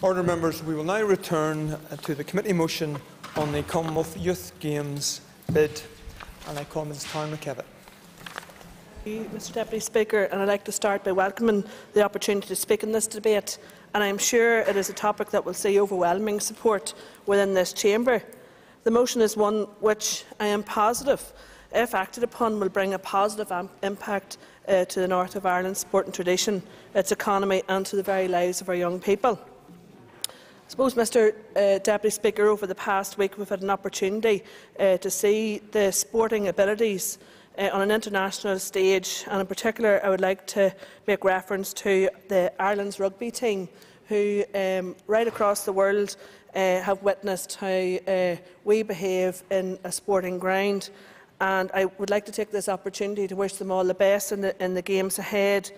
Order members, we will now return to the committee motion on the Commonwealth Youth Games bid. And I call Ms Karen McKevitt. Mr Deputy Speaker, and I'd like to start by welcoming the opportunity to speak in this debate. And I'm sure it is a topic that will see overwhelming support within this chamber. The motion is one which I am positive, if acted upon, will bring a positive impact uh, to the north of Ireland's sporting tradition, its economy and to the very lives of our young people. I suppose, Mr uh, Deputy Speaker, over the past week we've had an opportunity uh, to see the sporting abilities uh, on an international stage, and in particular I would like to make reference to the Ireland's rugby team, who um, right across the world uh, have witnessed how uh, we behave in a sporting ground. And I would like to take this opportunity to wish them all the best in the, in the games ahead.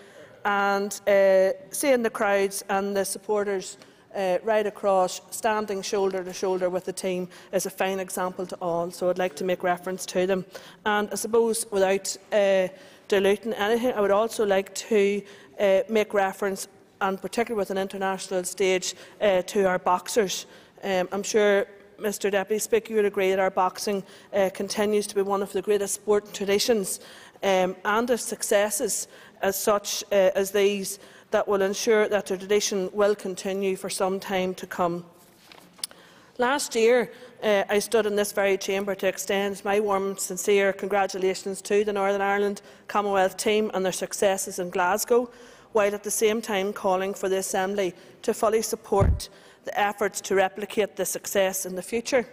And uh, seeing the crowds and the supporters uh, right across, standing shoulder to shoulder with the team, is a fine example to all. So I'd like to make reference to them. And I suppose without uh, diluting anything, I would also like to uh, make reference, and particularly with an international stage, uh, to our boxers. Um, I'm sure Mr Deputy Speaker, you would agree that our boxing uh, continues to be one of the greatest sporting traditions um, and of successes as such uh, as these that will ensure that the tradition will continue for some time to come. Last year, uh, I stood in this very chamber to extend my warm, sincere congratulations to the Northern Ireland Commonwealth team and their successes in Glasgow, while at the same time calling for the Assembly to fully support the efforts to replicate this success in the future.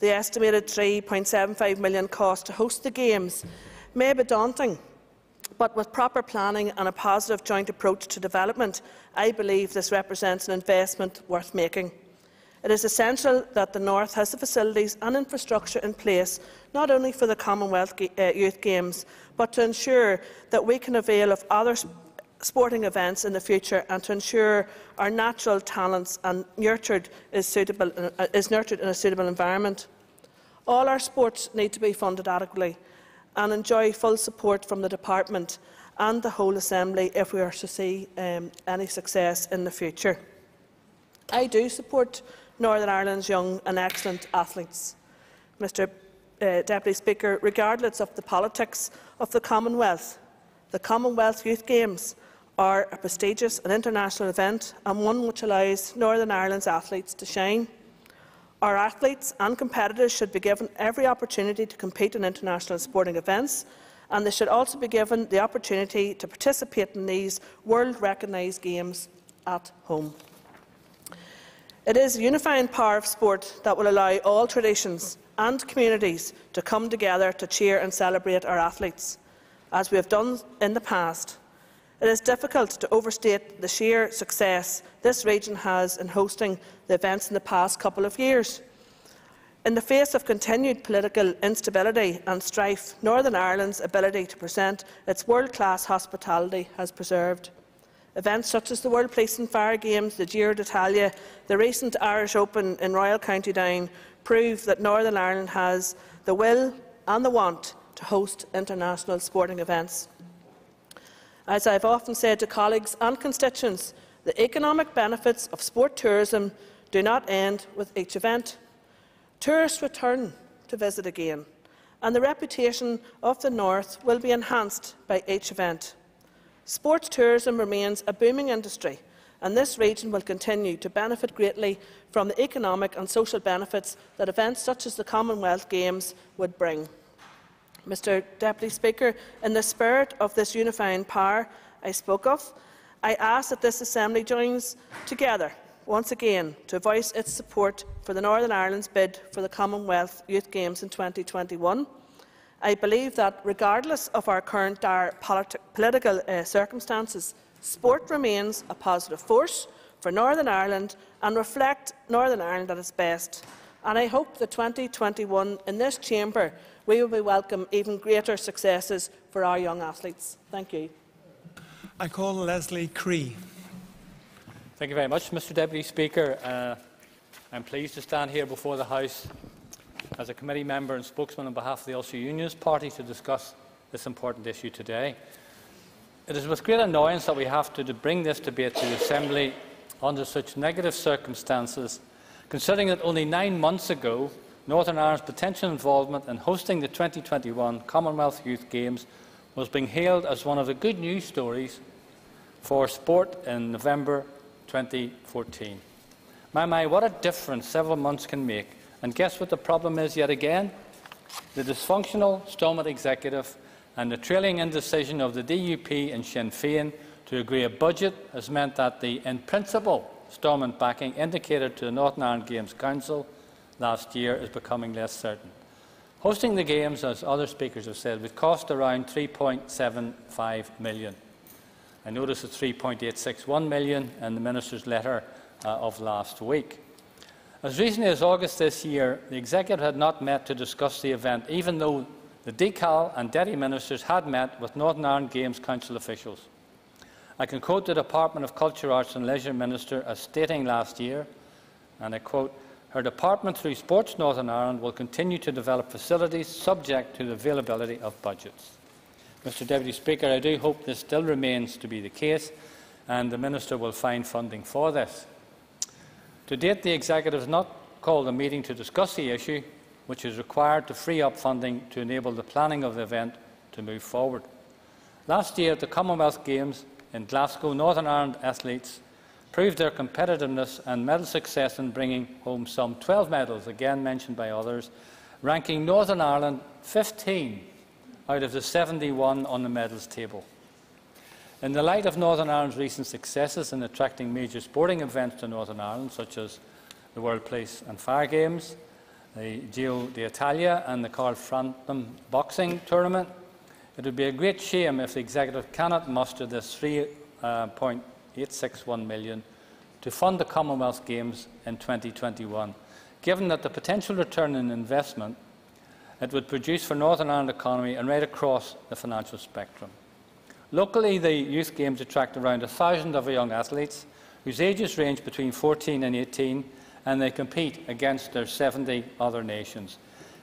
The estimated £3.75 million cost to host the Games may be daunting, but with proper planning and a positive joint approach to development, I believe this represents an investment worth making. It is essential that the North has the facilities and infrastructure in place, not only for the Commonwealth uh, Youth Games, but to ensure that we can avail of other sporting events in the future and to ensure our natural talents are nurtured is, suitable, uh, is nurtured in a suitable environment. All our sports need to be funded adequately and enjoy full support from the Department and the whole Assembly if we are to see um, any success in the future. I do support Northern Ireland's young and excellent athletes. Mr uh, Deputy Speaker, regardless of the politics of the Commonwealth, the Commonwealth Youth Games are a prestigious and international event and one which allows Northern Ireland's athletes to shine. Our athletes and competitors should be given every opportunity to compete in international sporting events and they should also be given the opportunity to participate in these world-recognised games at home. It is the unifying power of sport that will allow all traditions and communities to come together to cheer and celebrate our athletes, as we have done in the past. It is difficult to overstate the sheer success this region has in hosting the events in the past couple of years. In the face of continued political instability and strife, Northern Ireland's ability to present its world-class hospitality has preserved. Events such as the World Police and Fire Games, the Giro d'Italia, the recent Irish Open in Royal County Down prove that Northern Ireland has the will and the want to host international sporting events. As I have often said to colleagues and constituents, the economic benefits of sport tourism do not end with each event. Tourists return to visit again, and the reputation of the North will be enhanced by each event. Sports tourism remains a booming industry, and this region will continue to benefit greatly from the economic and social benefits that events such as the Commonwealth Games would bring. Mr Deputy Speaker, in the spirit of this unifying power I spoke of, I ask that this Assembly joins together once again to voice its support for the Northern Ireland's bid for the Commonwealth Youth Games in 2021. I believe that, regardless of our current dire politi political uh, circumstances, sport remains a positive force for Northern Ireland and reflect Northern Ireland at its best. And I hope that 2021 in this chamber we will be welcome even greater successes for our young athletes. Thank you. I call Leslie Cree. Thank you very much, Mr Deputy Speaker. Uh, I'm pleased to stand here before the House as a committee member and spokesman on behalf of the Ulster Unionist Party to discuss this important issue today. It is with great annoyance that we have to, to bring this debate to the Assembly under such negative circumstances, considering that only nine months ago Northern Ireland's potential involvement in hosting the 2021 Commonwealth Youth Games was being hailed as one of the good news stories for sport in November 2014. My, my, what a difference several months can make. And guess what the problem is yet again? The dysfunctional Stormont executive and the trailing indecision of the DUP and Sinn Féin to agree a budget has meant that the, in principle, Stormont backing indicated to the Northern Ireland Games Council last year is becoming less certain. Hosting the Games, as other speakers have said, would cost around 3.75 million. I notice it's 3.861 million in the Minister's letter uh, of last week. As recently as August this year, the Executive had not met to discuss the event, even though the DCAL and Deputy Ministers had met with Northern Ireland Games Council officials. I can quote the Department of Culture, Arts and Leisure Minister as stating last year, and I quote, her department through Sports Northern Ireland will continue to develop facilities subject to the availability of budgets. Mr Deputy Speaker, I do hope this still remains to be the case and the Minister will find funding for this. To date, the Executive has not called a meeting to discuss the issue, which is required to free up funding to enable the planning of the event to move forward. Last year at the Commonwealth Games in Glasgow, Northern Ireland athletes proved their competitiveness and medal success in bringing home some 12 medals, again mentioned by others, ranking Northern Ireland 15 out of the 71 on the medals table. In the light of Northern Ireland's recent successes in attracting major sporting events to Northern Ireland, such as the World Police and Fire Games, the Giro d'Italia and the Carl Frampton Boxing Tournament, it would be a great shame if the Executive cannot muster this 3.861 uh, million to fund the Commonwealth Games in 2021, given that the potential return in investment it would produce for Northern Ireland economy and right across the financial spectrum. Locally, the Youth Games attract around 1,000 of our young athletes whose ages range between 14 and 18 and they compete against their 70 other nations.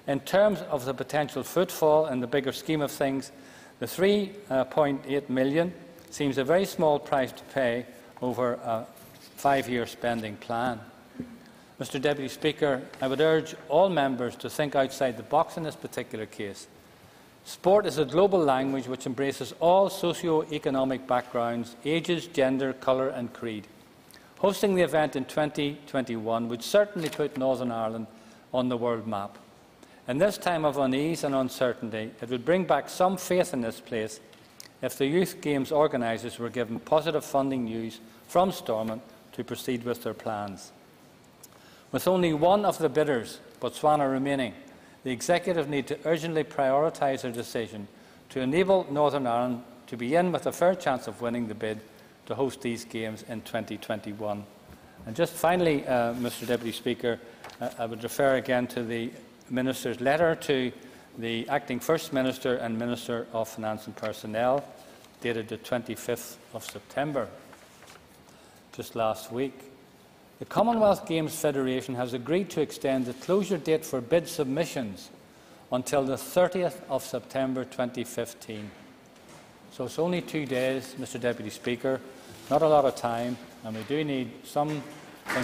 In terms of the potential footfall in the bigger scheme of things, the 3.8 uh, million seems a very small price to pay over a five-year spending plan. Mr Deputy Speaker, I would urge all members to think outside the box in this particular case. Sport is a global language which embraces all socio-economic backgrounds, ages, gender, colour and creed. Hosting the event in 2021 would certainly put Northern Ireland on the world map. In this time of unease and uncertainty, it would bring back some faith in this place if the Youth Games organisers were given positive funding news from Stormont to proceed with their plans. With only one of the bidders, Botswana, remaining, the Executive need to urgently prioritise their decision to enable Northern Ireland to be in with a fair chance of winning the bid to host these games in 2021. And just finally, uh, Mr Deputy Speaker, uh, I would refer again to the Minister's letter to the Acting First Minister and Minister of Finance and Personnel, dated the 25th of September, just last week. The Commonwealth Games Federation has agreed to extend the closure date for bid submissions until the 30th of September 2015. So it's only two days, Mr Deputy Speaker, not a lot of time, and we do need something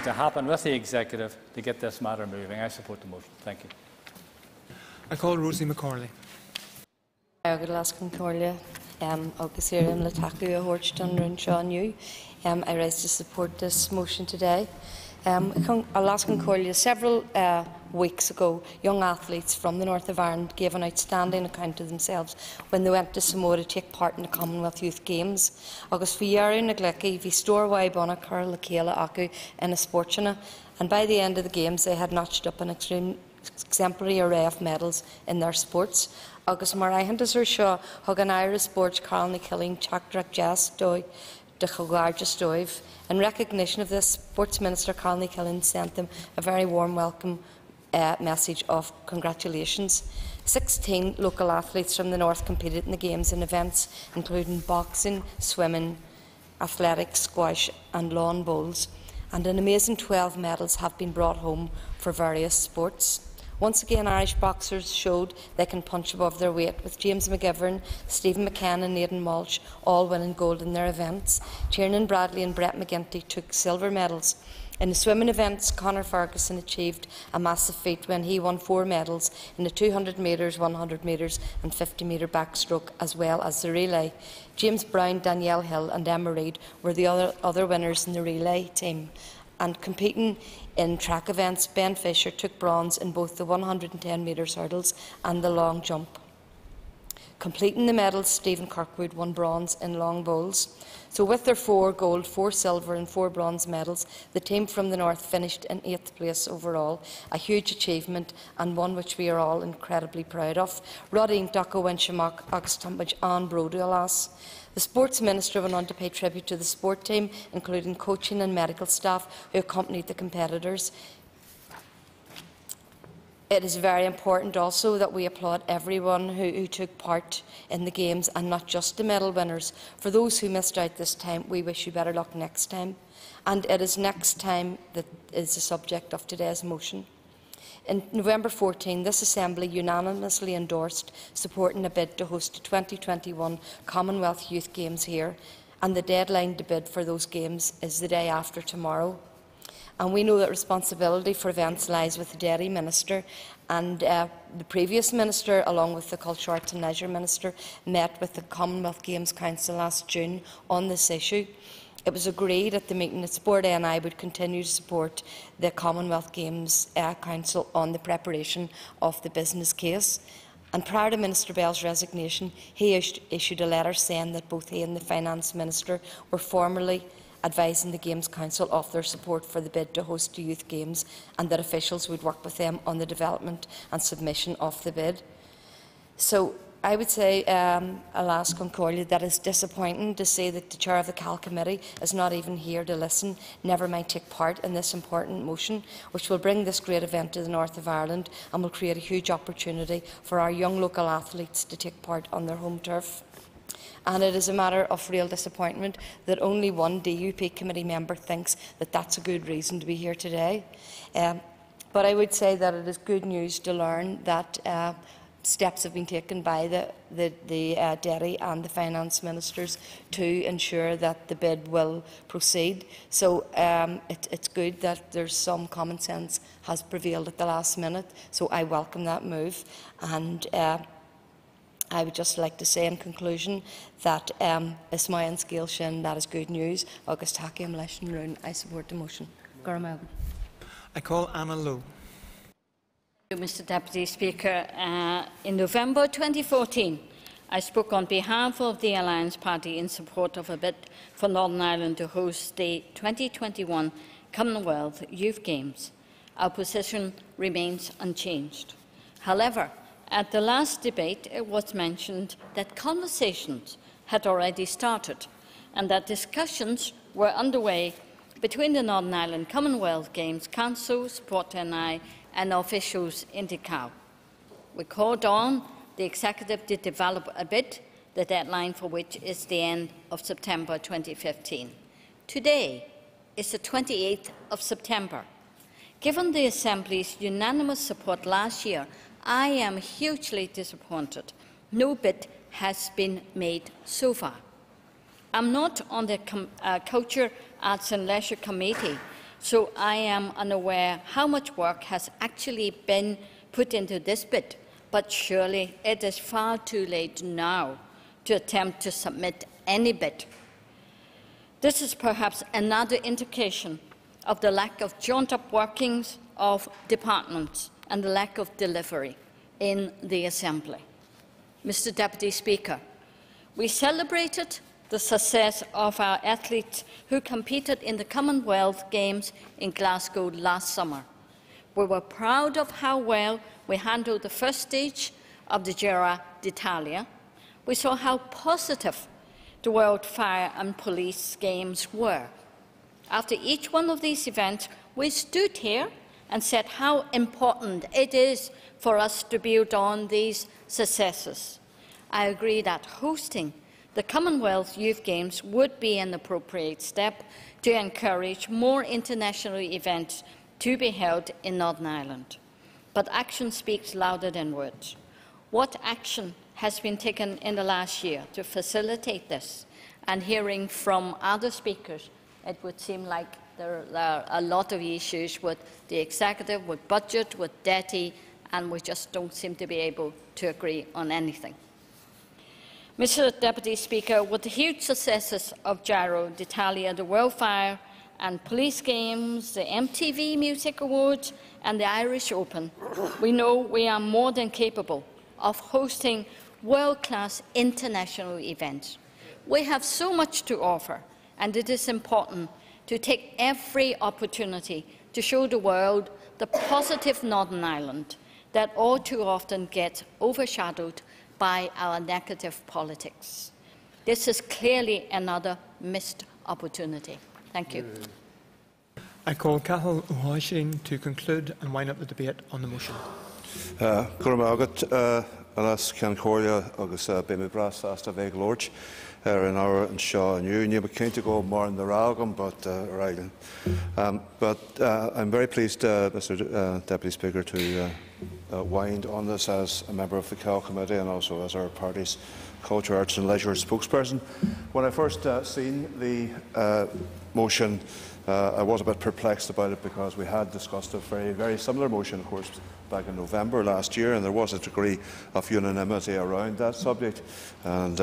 to happen with the Executive to get this matter moving. I support the motion. Thank you. I call Rosie McCorley. Um, agus here in le takeú a hórtan run seánniu. Um, I rise to support this motion today. Um, Alaskan Corlia, several uh, weeks ago, young athletes from the north of Ireland gave an outstanding account of themselves when they went to Samoa to take part in the Commonwealth Youth Games. Agus fiaru na glecky, vi storwai bona kela aku in a and by the end of the Games they had notched up an extreme exemplary array of medals in their sports agus mar aihantas ar seo thug an Irish Sports Carl Killing Chakrak Jazz Dói de Chogarja Stoiv. In recognition of this, Sports Minister Carál Ní Chuilín sent them a very warm welcome uh, message of congratulations. 16 local athletes from the north competed in the games and events including boxing, swimming, athletics, squash and lawn bowls and an amazing 12 medals have been brought home for various sports. Once again, Irish boxers showed they can punch above their weight, with James McGivern, Stephen McCann and Aidan Walsh all winning gold in their events. Tiernan Bradley and Brett McGinty took silver medals. In the swimming events, Conor Ferguson achieved a massive feat when he won four medals in the 200 metres, 100 metres and 50 metre backstroke, as well as the relay. James Brown, Danielle Hill and Emma Reid were the other, other winners in the relay team. And competing in track events, Ben Fisher took bronze in both the 110 metres hurdles and the long jump. Completing the medals, Stephen Kirkwood won bronze in long bowls. So with their four gold, four silver and four bronze medals, the team from the north finished in eighth place overall, a huge achievement and one which we are all incredibly proud of. Roddy Ducko Winshamach agus and an Brodulas. The Sports Minister went on to pay tribute to the sport team, including coaching and medical staff who accompanied the competitors. It is very important also that we applaud everyone who, who, took part in the Games and not just the medal winners. For those who missed out this time, we wish you better luck next time. And it is next time that is the subject of today's motion. In November 14, this Assembly unanimously endorsed supporting a bid to host the 2021 Commonwealth Youth Games here, and the deadline to bid for those Games is the day after tomorrow and we know that responsibility for events lies with the DETI Minister and uh, the previous Minister, along with the Culture, Arts and Leisure Minister, met with the Commonwealth Games Council last June on this issue. It was agreed at the meeting that Sport NI would continue to support the Commonwealth Games uh, Council on the preparation of the business case. And prior to Minister Bell's resignation, he issued a letter saying that both he and the Finance Minister were formally advising the Games Council of their support for the bid to host the Youth Games and that officials would work with them on the development and submission of the bid. So I would say, um, Alas Concordia, that it's disappointing to see that the chair of the CAL committee is not even here to listen, never mind take part in this important motion, which will bring this great event to the north of Ireland and will create a huge opportunity for our young local athletes to take part on their home turf and it is a matter of real disappointment that only one DUP committee member thinks that that's a good reason to be here today. Um, but I would say that it is good news to learn that uh, steps have been taken by the, the, the uh, DETI and the Finance Ministers to ensure that the bid will proceed. So um, it, it's good that there's some common sense has prevailed at the last minute. So I welcome that move. And uh, I would just like to say in conclusion that um, is my an scéal sin that is good news agus take am leis rún I support the motion. I call Anna Lowe. Mr Deputy Speaker, uh, in November 2014 I spoke on behalf of the Alliance Party in support of a bid for Northern Ireland to host the 2021 Commonwealth Youth Games. Our position remains unchanged. However, At the last debate, it was mentioned that conversations had already started and that discussions were underway between the Northern Ireland Commonwealth Games Council, Sport NI and officials in DCAL. We called on the executive to develop a bid, the deadline for which is the end of September 2015. Today is the 28th of September. Given the Assembly's unanimous support last year I am hugely disappointed. No bid has been made so far. I'm not on the uh, Culture, Arts and Leisure Committee, so I am unaware how much work has actually been put into this bid, but surely it is far too late now to attempt to submit any bid. This is perhaps another indication of the lack of joined-up workings of departments and the lack of delivery in the Assembly. Mr Deputy Speaker, we celebrated the success of our athletes who competed in the Commonwealth Games in Glasgow last summer. We were proud of how well we handled the first stage of the Giro d'Italia. We saw how positive the World Fire and Police Games were. After each one of these events, we stood here and said how important it is for us to build on these successes. I agree that hosting the Commonwealth Youth Games would be an appropriate step to encourage more international events to be held in Northern Ireland. but action speaks louder than words. What action has been taken in the last year to facilitate this? And hearing from other speakers, it would seem like there are a lot of issues with the executive, with budget, with DETI, and we just don't seem to be able to agree on anything. Mr Deputy Speaker, with the huge successes of Giro, D'Italia, the World Fire and Police Games, the MTV Music Awards and the Irish Open, we know we are more than capable of hosting world-class international events. We have so much to offer, and it is important to take every opportunity to show the world the positive Northern Ireland that all too often gets overshadowed by our negative politics. This is clearly another missed opportunity. Thank you. I call Cathal Ó hOisín to conclude and wind up the debate on the motion. Uh, Gurma agat alas cean choirle agus uh, bé bras as a bheith glóirt ar an áir an seo aniu. Ní cinnte go more mar an rágam, but uh, right. Um, but uh, I'm very pleased, uh, Mr. Uh, Deputy Speaker, to uh, uh, wind on this as a member of the Cal Committee and also as our party's Culture, Arts and Leisure spokesperson. When I first seen the motion, I was a bit perplexed about it because we had discussed a very, very similar motion, of course, back in November last year, and there was a degree of unanimity around that subject. And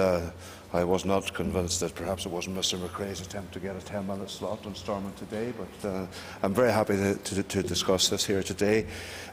I was not convinced that perhaps it wasn't Mr McCrea's attempt to get a 10-minute slot on Stormont today, but uh, I'm very happy to, to, to, discuss this here today.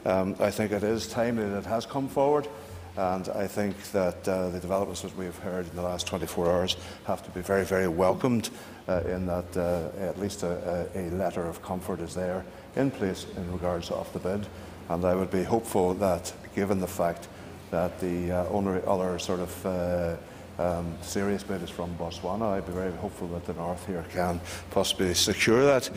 Um, I think it is timely that it has come forward, and I think that uh, the developments that we've heard in the last 24 hours have to be very, very welcomed uh, in that uh, at least a, a, letter of comfort is there in place in regards of the bid. And I would be hopeful that, given the fact that the uh, only other sort of uh, um, serious bid is from Botswana. I'd be very hopeful that the North here can possibly secure that.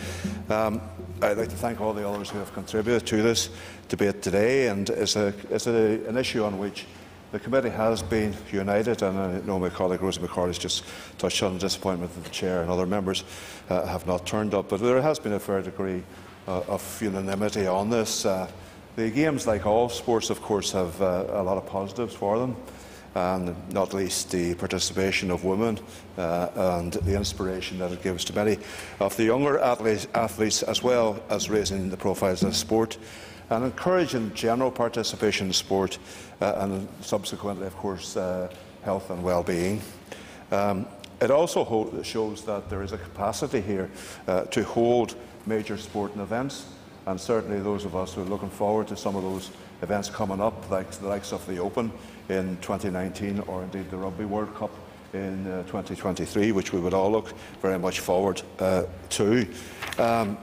Um, I'd like to thank all the others who have contributed to this debate today, and it's, a, it's a, an issue on which the committee has been united, and I know my colleague Rosie McCarthy has just touched on the disappointment that the chair and other members uh, have not turned up, but there has been a fair degree uh, of unanimity on this. Uh, the games, like all sports, of course, have uh, a lot of positives for them and not least the participation of women uh, and the inspiration that it gives to many of the younger athletes, athletes as well as raising the profiles of sport and encouraging general participation in sport uh, and subsequently, of course, uh, health and well-being. Um, it also shows that there is a capacity here uh, to hold major sporting events and certainly those of us who are looking forward to some of those events coming up, like the likes of the Open in 2019 or indeed the Rugby World Cup in uh, 2023, which we would all look very much forward uh, to. Um,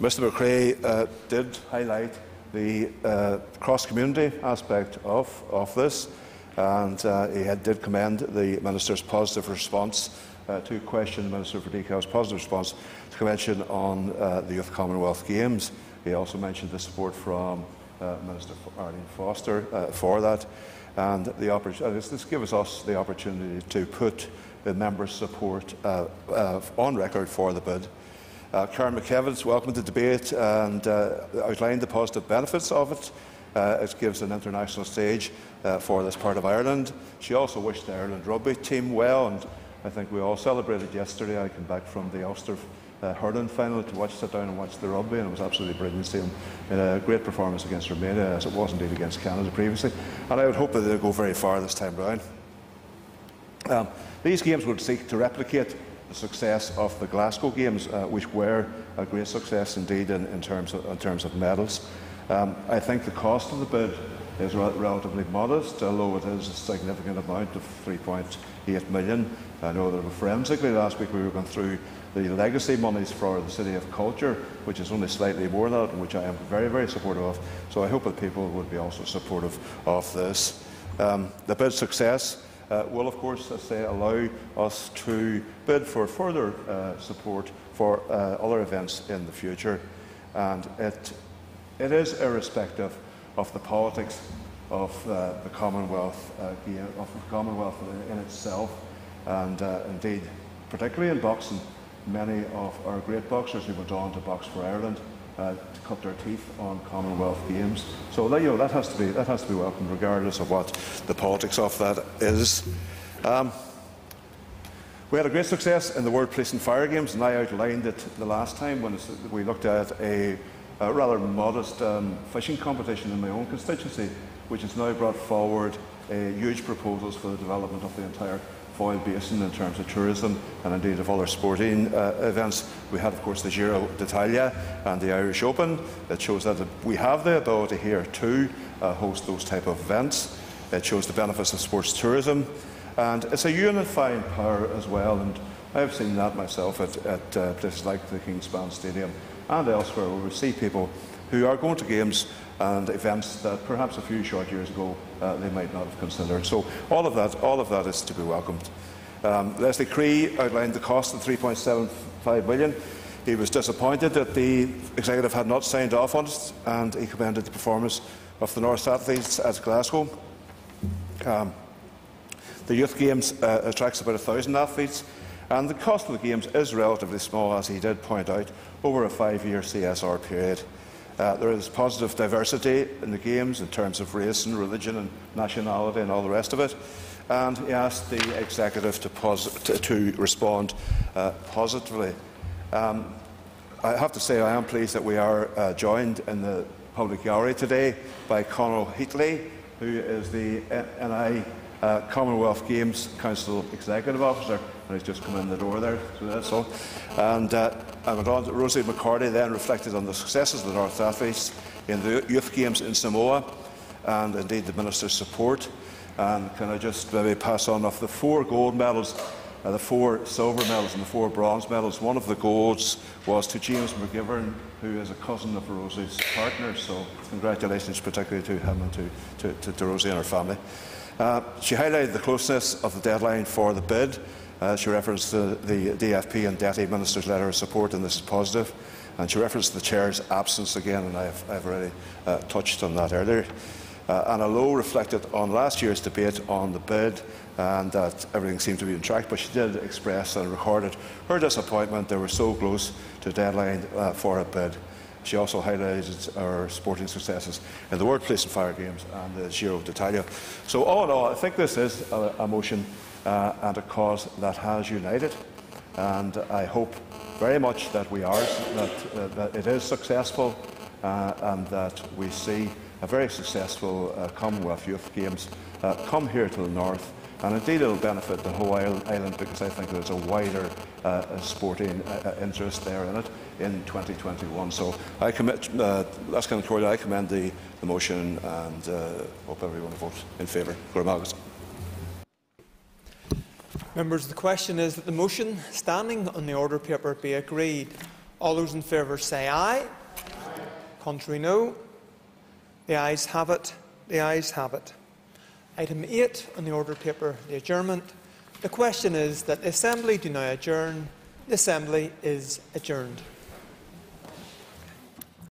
Mr McCrea uh, did highlight the uh, cross-community aspect of, of this, and uh, he had, did commend the Minister's positive response uh, to question the Minister for DCAL's positive response to the Convention on the Youth Commonwealth Games. He also mentioned the support from Minister Arlene Foster for that and the opportunity, this gives us the opportunity to put the members' support uh, uh, on record for the bid. Uh, Karen McKevitt's welcomed the debate and uh, outlined the positive benefits of it. Uh, it gives an international stage uh, for this part of Ireland. She also wished the Ireland rugby team well, and I think we all celebrated yesterday. I came back from the Ulster uh, hurling final to watch, sit down and watch the rugby, and it was absolutely brilliant to see them in a great performance against Romania, as it was indeed against Canada previously. And I would hope that they'll go very far this time round. Um, these games would seek to replicate the success of the Glasgow Games, uh, which were a great success indeed in, in, terms, of, in terms of medals. Um, I think the cost of the bid is re relatively modest, although it is a significant amount of 3.8 million. I know that forensically last week we were going through the legacy monies for the City of Culture, which is only slightly more than that, and which I am very, very supportive of. So I hope that people would be also supportive of this. Um, the bid success uh, will, of course, as say, allow us to bid for further uh, support for uh, other events in the future. And it, it is irrespective of the politics of uh, the Commonwealth, uh, of the Commonwealth in, itself, and uh, indeed, particularly in boxing, many of our great boxers who went on to box for Ireland uh, to cut their teeth on Commonwealth Games. So you know, that, has to be, that has to be welcomed, regardless of what the politics of that is. Um, we had a great success in the World Police and Fire Games, and I outlined it the last time when we looked at a, a rather modest um, fishing competition in my own constituency, which has now brought forward uh, huge proposals for the development of the entire Foyle Basin in terms of tourism and indeed of other sporting uh, events. We had, of course, the Giro d'Italia and the Irish Open. It shows that we have the ability here to uh, host those type of events. It shows the benefits of sports tourism. And it's a unifying power as well. And I've seen that myself at, at uh, places like the Kingspan Stadium and elsewhere where we see people who are going to games and events that perhaps a few short years ago uh, they might not have considered. So all of that, all of that is to be welcomed. Um, Leslie Cree outlined the cost of 3.75 million. He was disappointed that the executive had not signed off on it, and he commended the performance of the North athletes at Glasgow. Um, the Youth Games uh, attracts about 1,000 athletes, and the cost of the Games is relatively small, as he did point out, over a five-year CSR period. Uh, there is positive diversity in the Games in terms of race and religion and nationality and all the rest of it. And he asked the executive to, to, respond uh, positively. Um, I have to say I am pleased that we are uh, joined in the public gallery today by Conal Heatley, who is the NI uh, Commonwealth Games Council Executive Officer, he's just come in the door there, so that's all. And uh, I went on, Rosie McCarty then reflected on the successes of the North athletes in the Youth Games in Samoa, and indeed the Minister's support. And can I just maybe pass on of the four gold medals, uh, the four silver medals and the four bronze medals, one of the golds was to James McGivern, who is a cousin of Rosie's partner, so congratulations particularly to him and to, to, to, to Rosie and her family. Uh, she highlighted the closeness of the deadline for the bid. Uh, she referenced the, the DFP and Deputy Minister's letter of support, and this is positive. And she referenced the Chair's absence again, and I've, I've already uh, touched on that earlier. Uh, Anna Lowe reflected on last year's debate on the bid and that everything seemed to be on track, but she did express and recorded her disappointment. They were so close to the deadline uh, for a bid. She also highlighted our sporting successes in the World Police and Fire Games and the Giro d'Italia. So all in all, I think this is a, a motion uh, and a cause that has united. And I hope very much that we are, that, uh, that it is successful uh, and that we see a very successful uh, Commonwealth Youth Games uh, come here to the north and indeed it will benefit the whole island because I think there's a wider uh, sporting uh, interest there in it in 2021. So I commit, uh, kind of cordial. I commend the, the motion and uh, hope everyone votes in favour. Members, the question is that the motion standing on the order paper be agreed. All those in favour say aye. aye. Contrary, no. The ayes have it. The ayes have it. Item 8 on the order paper, the adjournment. The question is that the Assembly do now adjourn. The Assembly is adjourned.